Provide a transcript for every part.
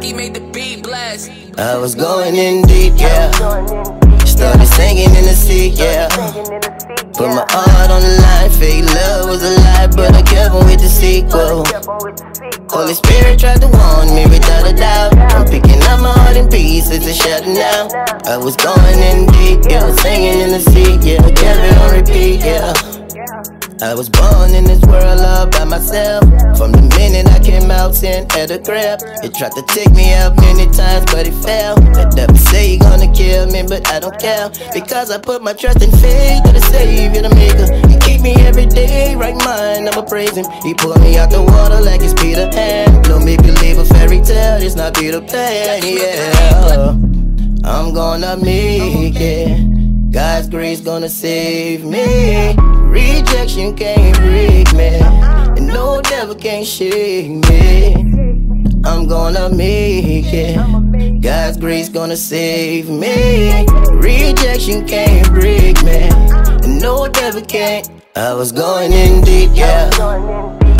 Ducky made the beat blast. I was going in deep, yeah. Started singing in the seat, yeah. Put my heart on the line, fake love was a lie, but I kept on with the sequel. Holy Spirit tried to warn me without a doubt. I'm picking up my heart in pieces and shutting down. I was going in deep, yeah. Singing in the seat, yeah. Kept it on repeat, yeah. I was born in this world all by myself. From the minute I came sin at a crib. It tried to take me out many times, but it fell. The devil say he gonna kill me, but I don't care. Because I put my trust in faith to the Savior, the Maker. He keep me every day, right mind, I'ma praise him. He pulled me out the water like it's Peter Pan. Don't make believe a fairy tale, it's not Peter Pan, yeah. I'm gonna make it. God's grace gonna save me. Rejection can't break me, and no devil can shake me. I'm gonna make it. God's grace gonna save me. Rejection can't break me, and no devil can. I was going in deep, yeah.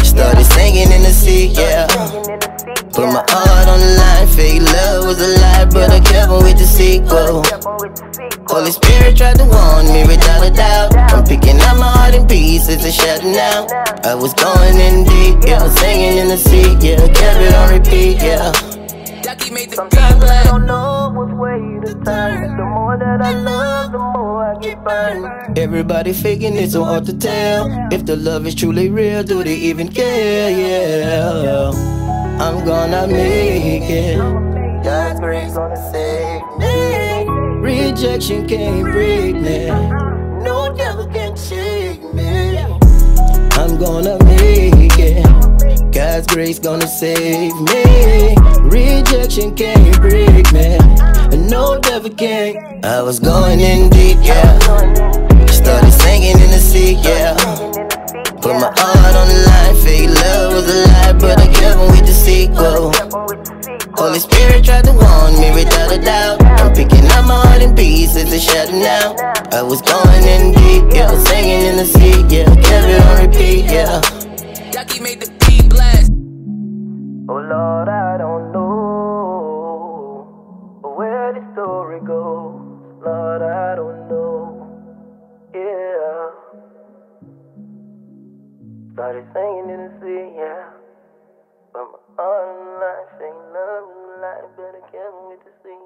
Started singing in the sea, yeah. Put my heart on the line, fake love was a lie, but I kept on with the sequel. Holy Spirit tried to warn me in pieces and shutting out. I was going in deep, yeah, singing in the seat, yeah, kept it on repeat, yeah. Ducky made the beat Sometimes I don't know which way to turn. The more that I love, the more I get burned. Everybody faking it's so hard to tell. If the love is truly real, do they even care? Yeah, I'm gonna make it. God's grace gonna save me. Rejection can't break me. Grace gonna save me. Rejection can't break me. And no devil can. I was going in deep, yeah. Started singing in the sea, yeah. Put my heart on the line, fake love was a lie, but I kept on with the sequel. Holy Spirit tried to warn me without a doubt. I'm picking up my heart in pieces and shutting out. I was going in deep, yeah. Singing in the sea, yeah. Kept it on repeat, yeah. Ducky made the beat blast. Oh Lord, I don't know where the story goes. Lord, I don't know. Yeah. Started singing in the sea, yeah. But my and life ain't nothing like better kept with the sea.